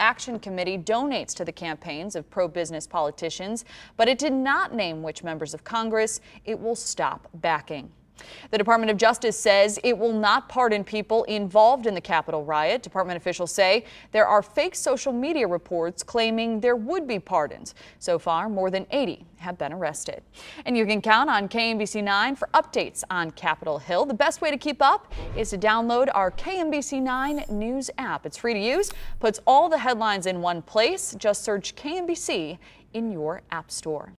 Action Committee donates to the campaigns of pro-business politicians, but it did not name which members of Congress it will stop backing. The Department of Justice says it will not pardon people involved in the Capitol riot. Department officials say there are fake social media reports claiming there would be pardons. So far, more than 80 have been arrested. And you can count on KMBC 9 for updates on Capitol Hill. The best way to keep up is to download our KMBC 9 News app. It's free to use, puts all the headlines in one place. Just search KMBC in your app store.